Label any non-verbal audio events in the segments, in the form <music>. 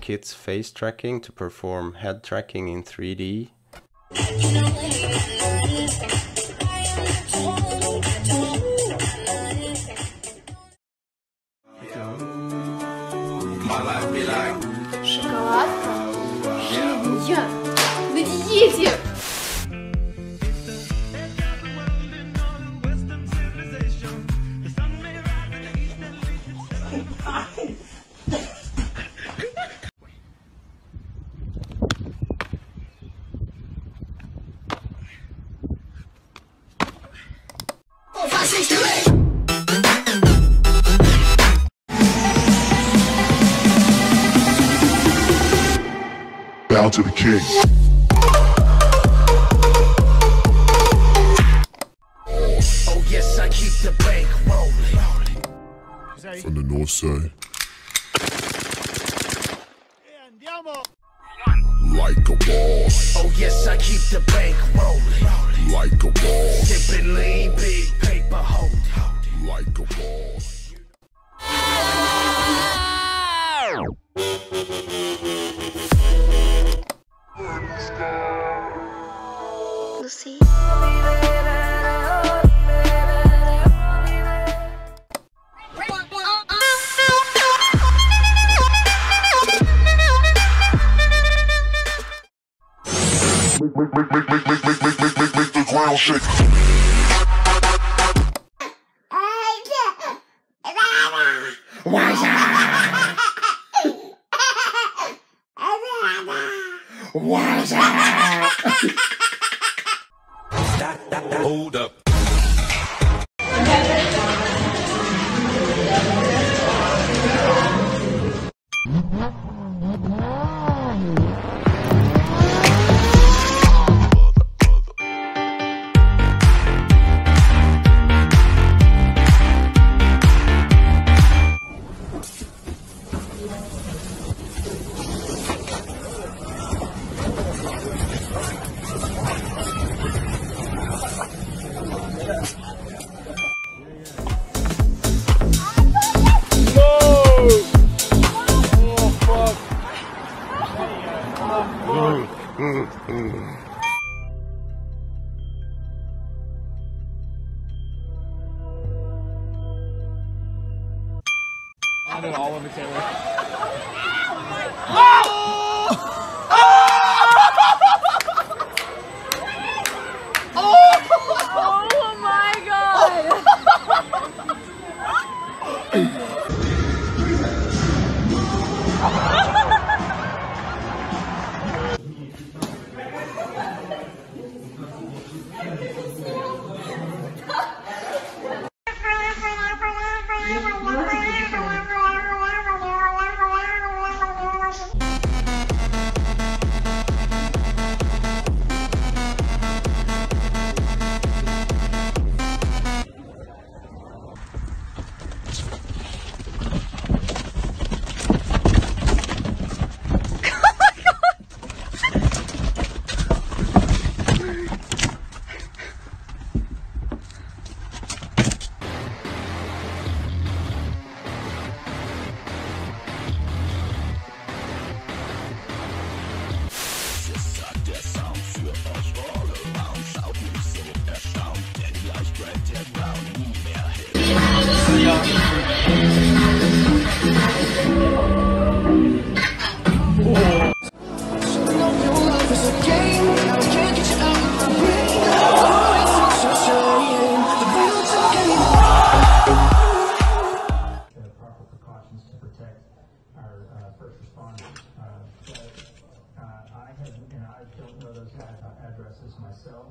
Kit's face tracking to perform head tracking in 3D. Шоколадка? Женя, на диете! Bow to the king. Oh yes, I keep the bank rolling. From the north side. Like a boss. Oh yes, I keep the bank rolling. Like a boss. Sipping lean, holding. Like a boss. Lucy. Make, make, make, make, make, make, make, make, make, the ground shake. What's that. Hold up. Mm-hmm. I did all of it, Taylor. <laughs> first responders. Uh, but uh, I have, and I don't know those ad- addresses myself.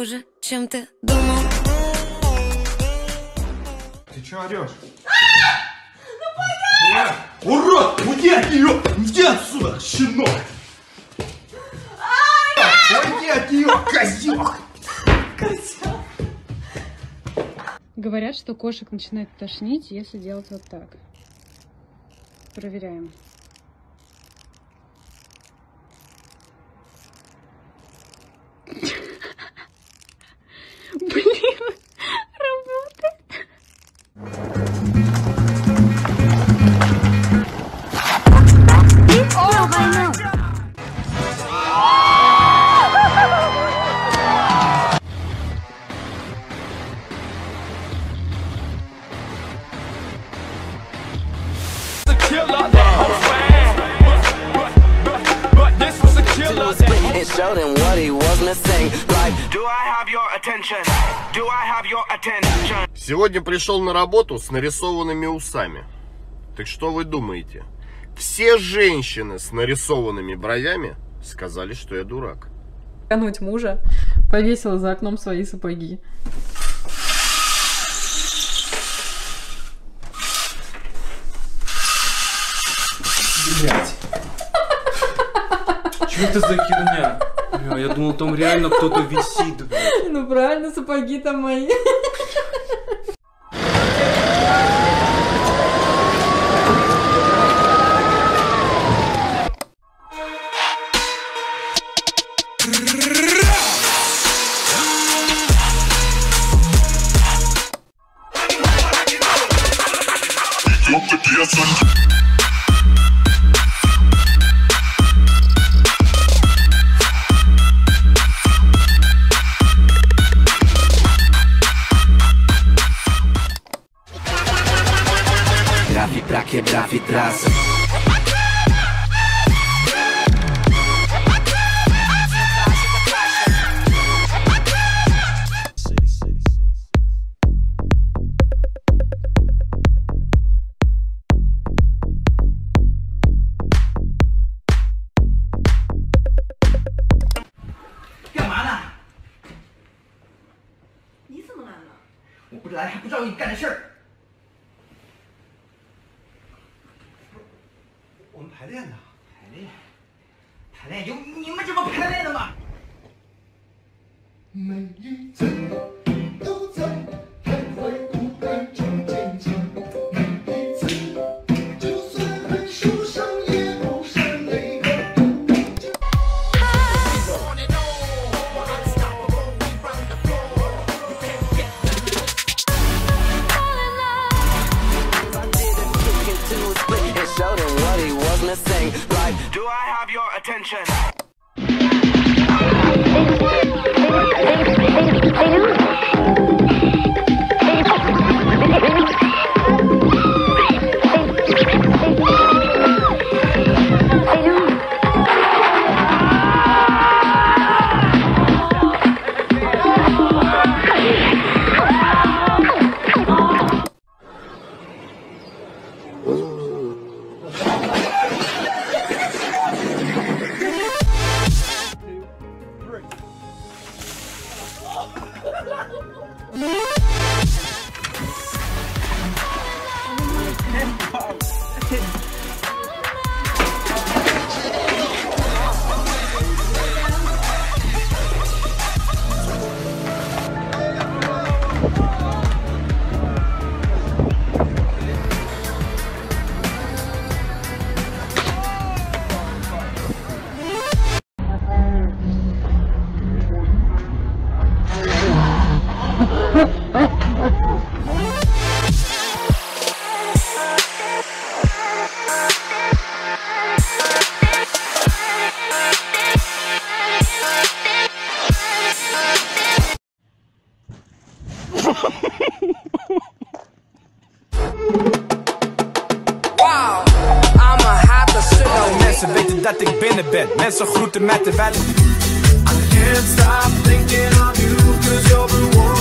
Хуже, чем ты думал Ты чё орешь? Урод! Уйди от нее! Уйди отсюда, щенок! Уйди от нее, козел! Говорят, что кошек начинает тошнить, если делать вот так. Проверяем. It showed him what he was missing. Like, Do I have your attention? Do I have your attention? Сегодня пришел на работу с нарисованными усами. Так что вы думаете? Все женщины с нарисованными бровями сказали, что я дурак. Кануть мужа, повесила за окном свои сапоги. Что это за херня? Бля, я думал, там реально кто-то висит, блядь. Ну правильно, сапоги там мои. trafi pra get graphic dress 干嘛呢？你怎么来了？我不来还不知道你干这事。每一次都在徘徊孤单中坚强，每一次就算很受伤也不闪泪光。Mensen weten dat ik binnen ben. Mensen groeten met de wel. I can't stop thinking of you.